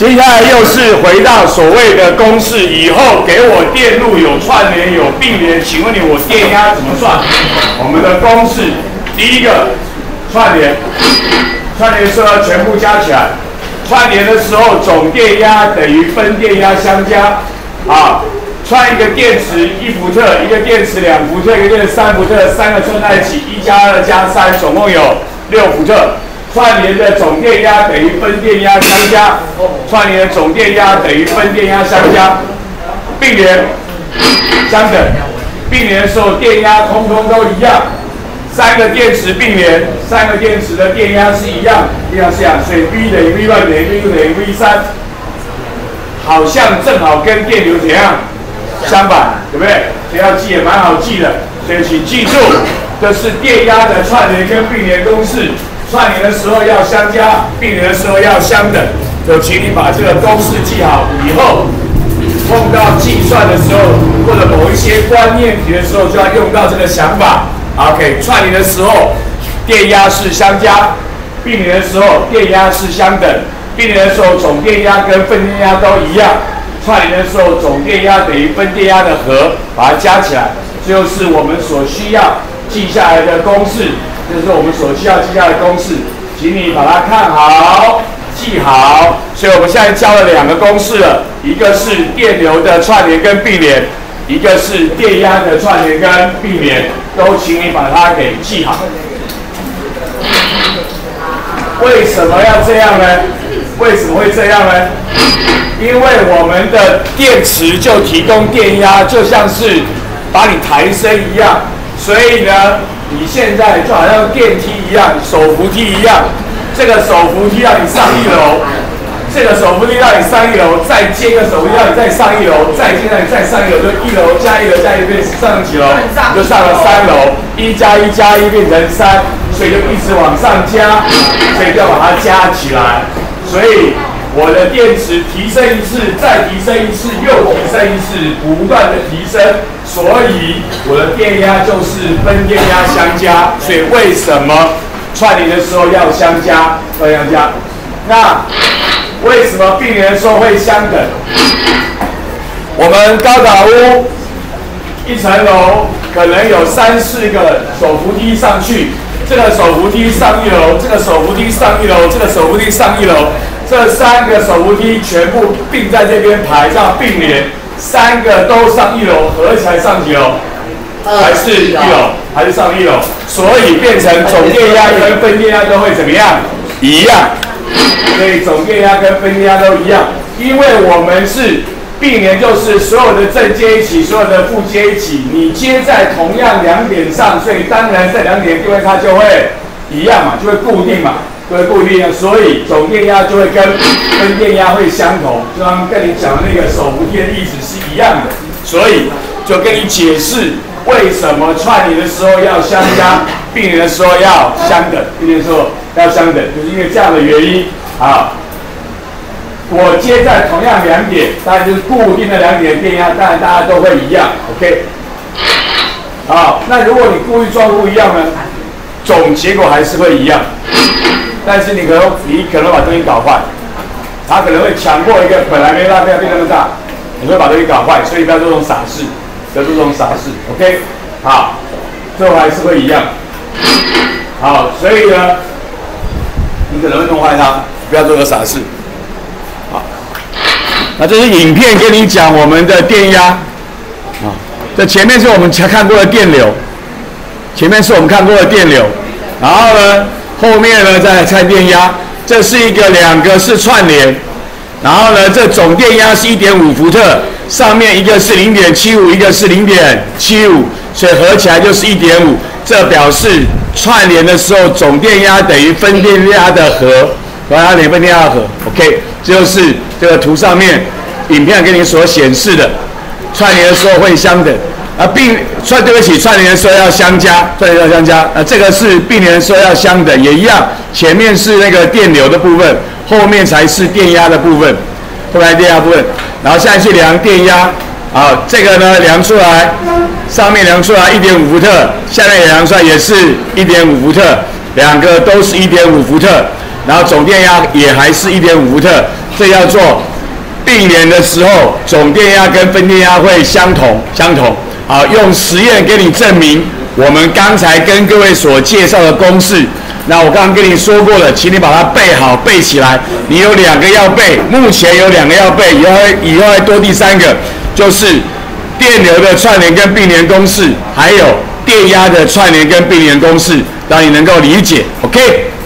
接下来又是回到所谓的公式，以后给我电路有串联有并联，请问你我电压怎么算？我们的公式，第一个串联，串联是要全部加起来，串联的时候总电压等于分电压相加，啊，串一个电池一伏特，一个电池两伏特，一个电池三伏特，三个串在一起，一加二加三，总共有六伏特。串联的总电压等于分电压相加，串联的总电压等于分电压相加，并联相等，并联的时候电压通通都一样，三个电池并联，三个电池的电压是一样，一样是一样，所以 V 等于 V 二等于 V 二等于 V 三，好像正好跟电流怎样相反，对不对？这要记也蛮好记的，所以请记住，这是电压的串联跟并联公式。串联的时候要相加，并联的时候要相等，就请你把这个公式记好。以后碰到计算的时候，或者某一些观念题的时候，就要用到这个想法。OK，串联的时候电压是相加，并联的时候电压是相等，并联的时候总电压跟分电压都一样。串联的时候总电压等于分电压的和，把它加起来，就是我们所需要记下来的公式。这是我们所需要记下的公式，请你把它看好、记好。所以我们现在教了两个公式了，一个是电流的串联跟并联，一个是电压的串联跟并联，都请你把它给记好。为什么要这样呢？为什么会这样呢？因为我们的电池就提供电压，就像是把你抬升一样，所以呢。你现在就好像电梯一样，手扶梯一样，这个手扶梯让你上一楼，这个手扶梯让你上一楼，再接个手扶梯让你再上一楼，再接让你再上一楼，就一楼加一楼加一变上几楼，就上了三楼，一加一加一变成三，所以就一直往上加，所以就要把它加起来，所以。我的电池提升一次，再提升一次，又提升一次，不断的提升，所以我的电压就是分电压相加。所以为什么串联的时候要相加？要相加。那为什么并联的时候会相等？我们高岛屋一层楼可能有三四个手扶梯上去，这个手扶梯上一楼，这个手扶梯上一楼，这个手扶梯上一楼。这三个手扶梯全部并在这边排，这样并联，三个都上一楼，合起来上几楼？还是一楼？还是上一楼？所以变成总电压跟分电压都会怎么样？一样。所以总电压跟分电压都一样，因为我们是并联，就是所有的正接一起，所有的负接一起，你接在同样两点上，所以当然这两点电位它就会一样嘛，就会固定嘛。都会固定，所以总电压就会跟跟电压会相同，就像跟你讲的那个手扶梯的例子是一样的，所以就跟你解释为什么串联的时候要相加，并联的时候要相等，并联的时候要相等，就是因为这样的原因啊。我接在同样两点，当然就是固定的两点电压，当然大家都会一样，OK。好，那如果你故意装不一样呢，总结果还是会一样。但是你可能你可能把东西搞坏，他可能会强迫一个本来没那么大变那么大，你会把东西搞坏，所以不要做这种傻事，不要做这种傻事，OK？好，最后还是会一样。好，所以呢，你可能会弄坏它，不要做个傻事。好，那这是影片跟你讲我们的电压啊，这前面是我们看过的电流，前面是我们看过的电流，然后呢？后面呢，再看电压，这是一个两个是串联，然后呢，这总电压是一点五伏特，上面一个是零点七五，一个是零点七五，所以合起来就是一点五，这表示串联的时候总电压等于分电压的和，和它等于分电压和，OK，这就是这个图上面影片给你所显示的，串联的时候会相等。啊，并串对不起，串联说要相加，串联要相加。啊，这个是并联说要相等，也一样。前面是那个电流的部分，后面才是电压的部分，后来电压部分。然后现在去量电压，啊，这个呢量出来，上面量出来一点五伏特，下面也量出来也是一点五伏特，两个都是一点五伏特，然后总电压也还是一点五伏特。这叫做并联的时候，总电压跟分电压会相同，相同。好，用实验给你证明我们刚才跟各位所介绍的公式。那我刚刚跟你说过了，请你把它背好，背起来。你有两个要背，目前有两个要背，以后以后还多第三个，就是电流的串联跟并联公式，还有电压的串联跟并联公式，让你能够理解。OK。